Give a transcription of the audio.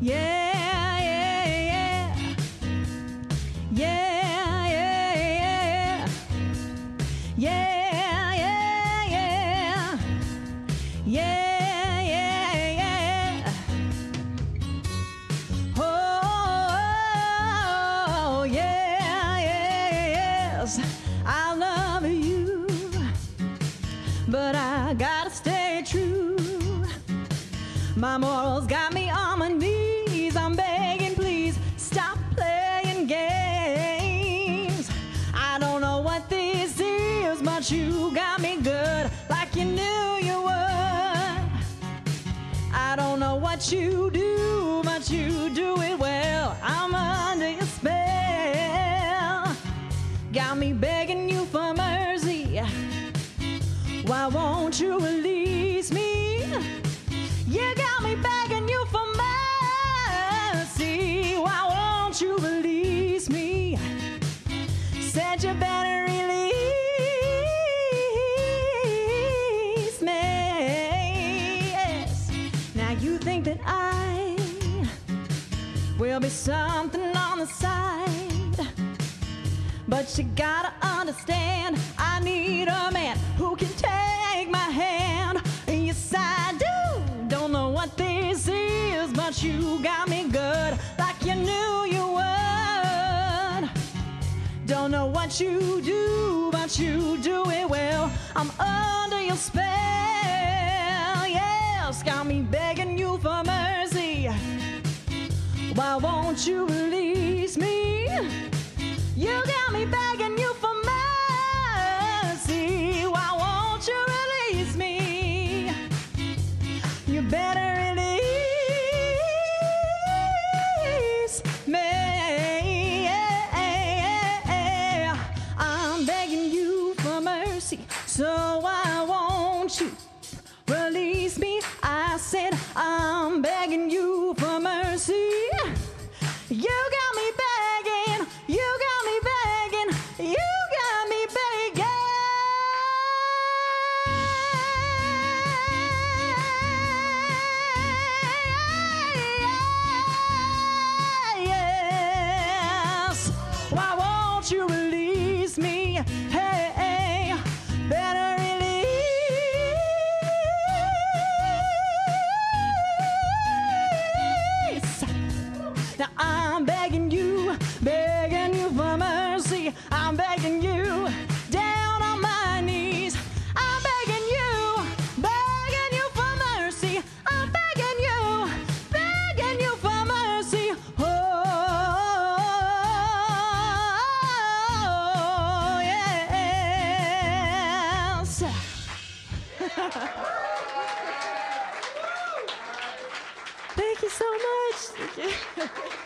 Yeah, yeah, yeah. Yeah, yeah, yeah. Yeah, yeah, yeah. Yeah, yeah, yeah. Oh, yeah, yeah, yes. I love you, but I gotta stay true. My morals got me on my knees. You got me good like you knew you would. I don't know what you do, but you do it well. I'm under your spell. Got me begging you for mercy. Why won't you release me? You got me begging you for mercy. Why won't you release me? Said you better Think that I will be something on the side. But you gotta understand, I need a man who can take my hand. Yes, I do. Don't know what this is, but you got me good, like you knew you would. Don't know what you do, but you do it well. I'm under your spell. Yes, got me begging Why won't you release me? You got me begging you for mercy. Why won't you release me? You better release me. I'm begging you for mercy, so why won't you release I'm begging you down on my knees. I'm begging you, begging you for mercy. I'm begging you, begging you for mercy. Oh, yes. Thank you so much. Thank you.